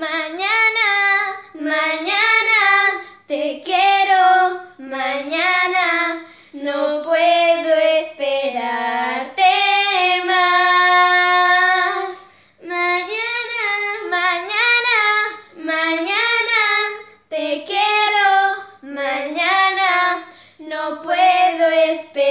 Mañana, mañana, te quiero, mañana, no puedo esperarte más. Mañana, mañana, mañana, te quiero, mañana, no puedo esperarte.